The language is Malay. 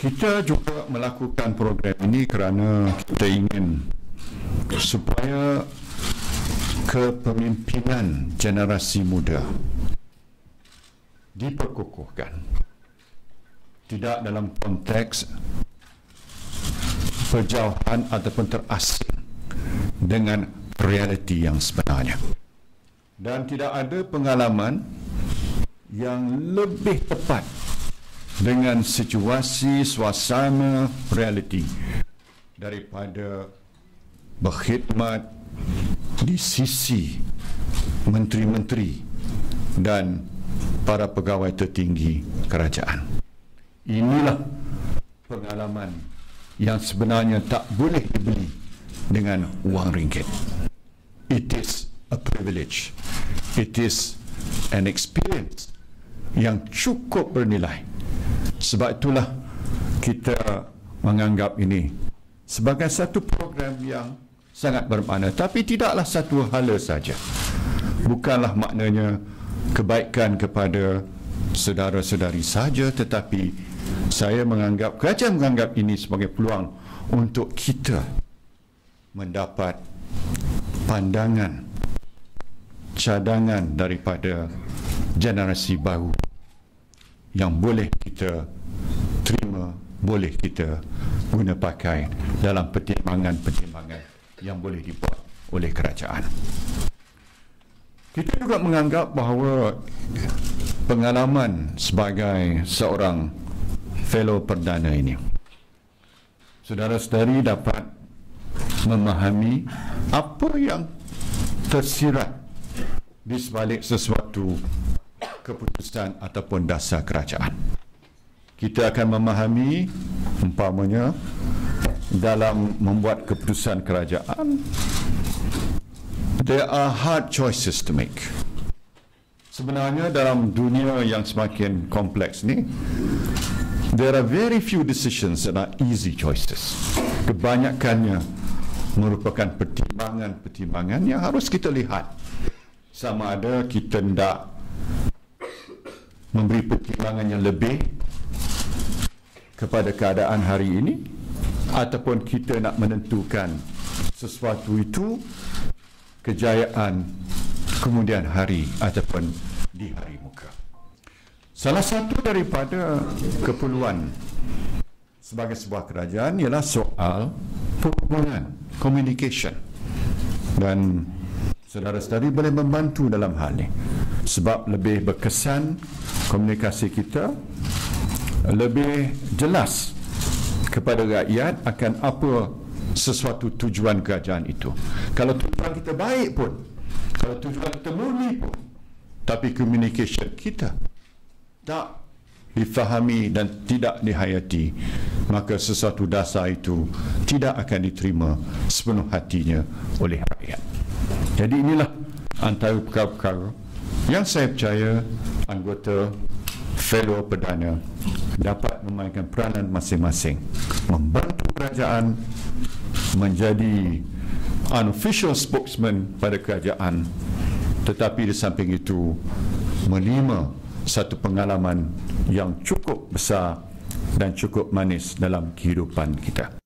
Kita juga melakukan program ini kerana kita ingin supaya kepemimpinan generasi muda diperkukuhkan. Tidak dalam konteks berjauhan ataupun terasing dengan realiti yang sebenarnya. Dan tidak ada pengalaman yang lebih tepat dengan situasi suasana realiti daripada berkhidmat di sisi menteri-menteri dan para pegawai tertinggi kerajaan. Inilah pengalaman yang sebenarnya tak boleh dibeli dengan wang ringgit. It is a privilege. It is an experience yang cukup bernilai. Sebab itulah kita menganggap ini sebagai satu program yang sangat bermakna. Tapi tidaklah satu hala saja. Bukanlah maknanya kebaikan kepada saudara-saudari saja tetapi saya menganggap, kerajaan menganggap ini sebagai peluang untuk kita mendapat pandangan cadangan daripada generasi baru yang boleh kita boleh kita guna pakai dalam pertimbangan-pertimbangan yang boleh dibuat oleh kerajaan. Kita juga menganggap bahawa pengalaman sebagai seorang fellow perdana ini saudara-saudari dapat memahami apa yang tersirat di sebalik sesuatu keputusan ataupun dasar kerajaan. Kita akan memahami umpamanya dalam membuat keputusan kerajaan there are hard choices to make. Sebenarnya dalam dunia yang semakin kompleks ni there are very few decisions that are easy choices. Kebanyakannya merupakan pertimbangan-pertimbangan yang harus kita lihat sama ada kita tidak memberi pertimbangan yang lebih kepada keadaan hari ini ataupun kita nak menentukan sesuatu itu kejayaan kemudian hari ataupun di hari muka. Salah satu daripada keperluan sebagai sebuah kerajaan ialah soal perhubungan, communication. Dan saudara-saudari boleh membantu dalam hal ini. Sebab lebih berkesan komunikasi kita lebih jelas kepada rakyat akan apa sesuatu tujuan kerajaan itu. Kalau tujuan kita baik pun, kalau tujuan kita murni pun, tapi communication kita tak difahami dan tidak dihayati, maka sesuatu dasar itu tidak akan diterima sepenuh hatinya oleh rakyat. Jadi inilah antara perkara-perkara yang saya percaya anggota fellow perdana dapat memainkan peranan masing-masing membantu kerajaan menjadi unofficial spokesman pada kerajaan tetapi di samping itu menerima satu pengalaman yang cukup besar dan cukup manis dalam kehidupan kita.